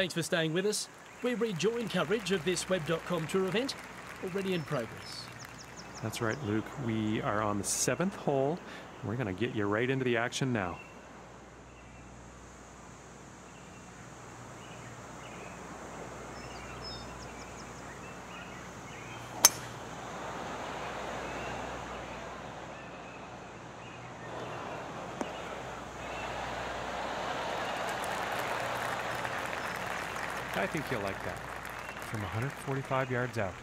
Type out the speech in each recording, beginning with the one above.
Thanks for staying with us. We rejoin coverage of this Web.com tour event, already in progress. That's right, Luke. We are on the seventh hole. We're going to get you right into the action now. I think you'll like that. From 145 yards out.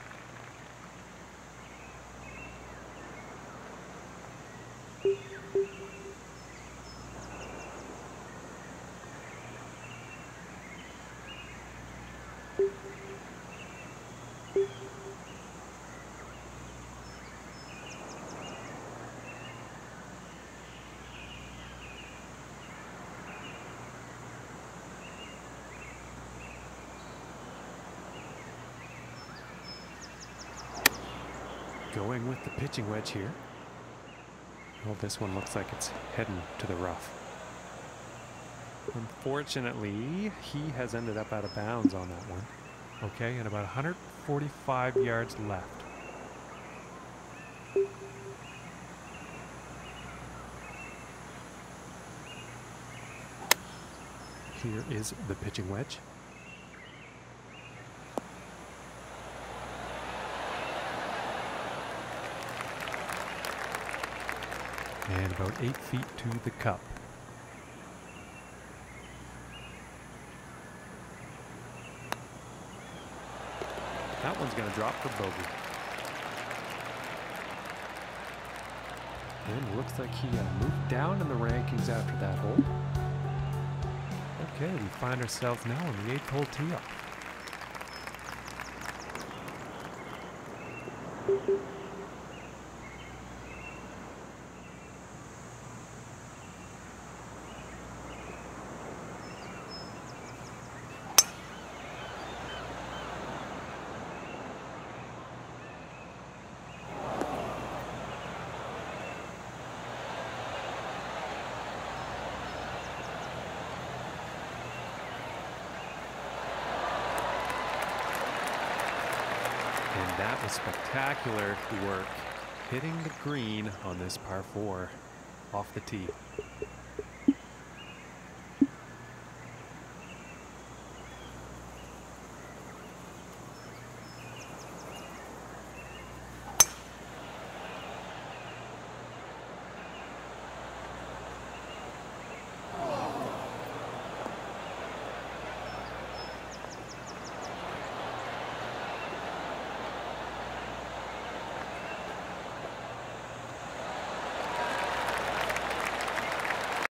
Going with the pitching wedge here. Well, this one looks like it's heading to the rough. Unfortunately, he has ended up out of bounds on that one. Okay, and about 145 yards left. Here is the pitching wedge. And about eight feet to the cup. That one's going to drop for bogey. And looks like he uh, moved down in the rankings after that hole. Okay, we find ourselves now on the eighth hole tee off. And that was spectacular work hitting the green on this par four off the tee.